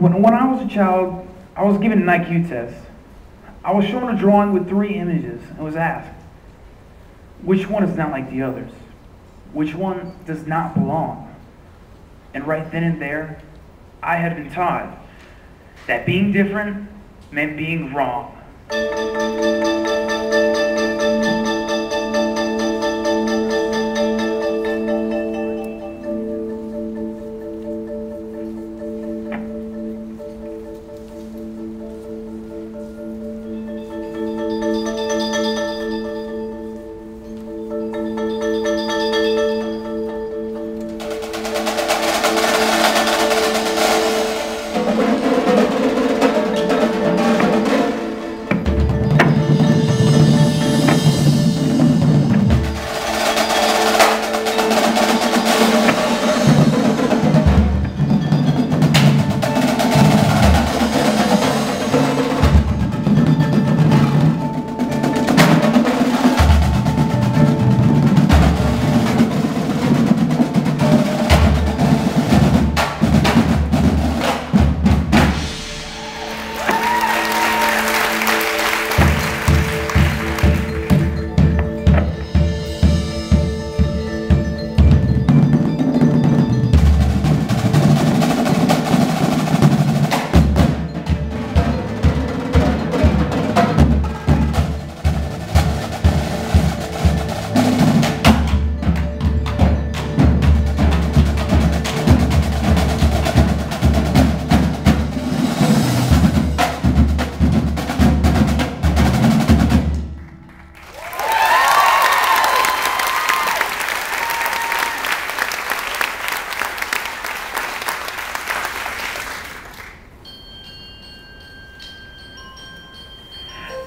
When, when I was a child, I was given an IQ test. I was shown a drawing with three images and was asked, which one is not like the others? Which one does not belong? And right then and there, I had been taught that being different meant being wrong.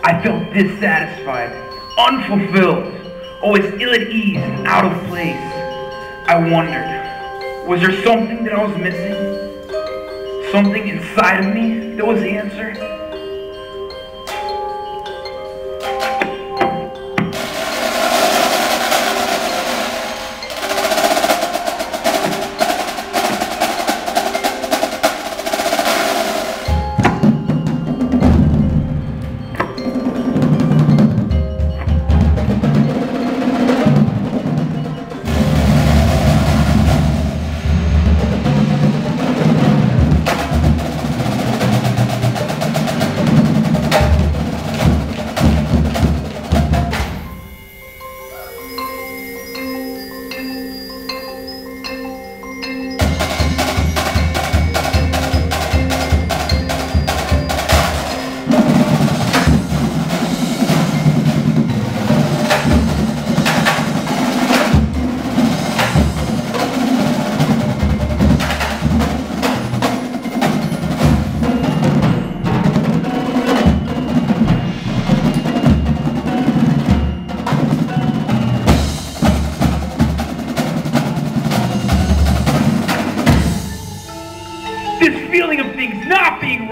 I felt dissatisfied, unfulfilled, always ill at ease and out of place. I wondered, was there something that I was missing? Something inside of me that was the answer?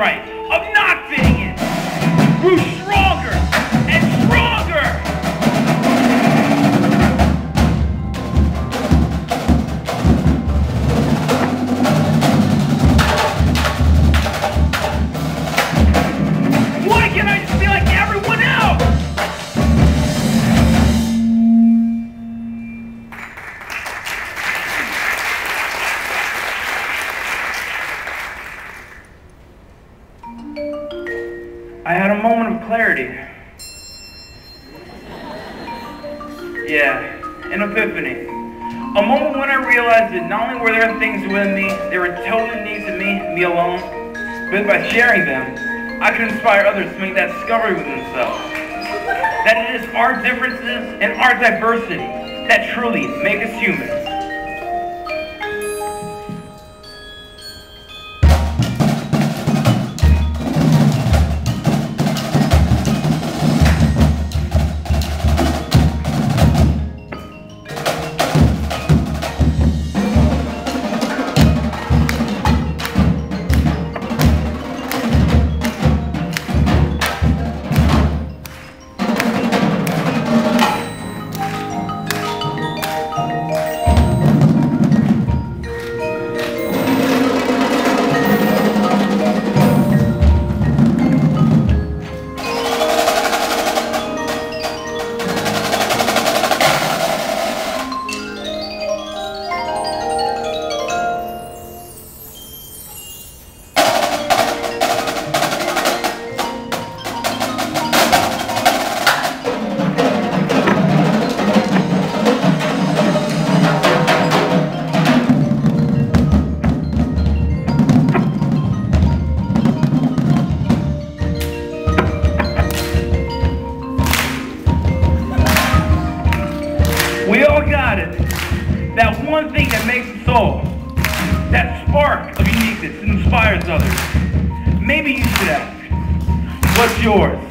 Right, of not fitting in, grew a moment of clarity. Yeah, an epiphany. A moment when I realized that not only were there things within me that were totally unique to me, me alone, but by sharing them, I could inspire others to make that discovery within themselves. That it is our differences and our diversity that truly make us human. Inspires others. Maybe you should ask, what's yours?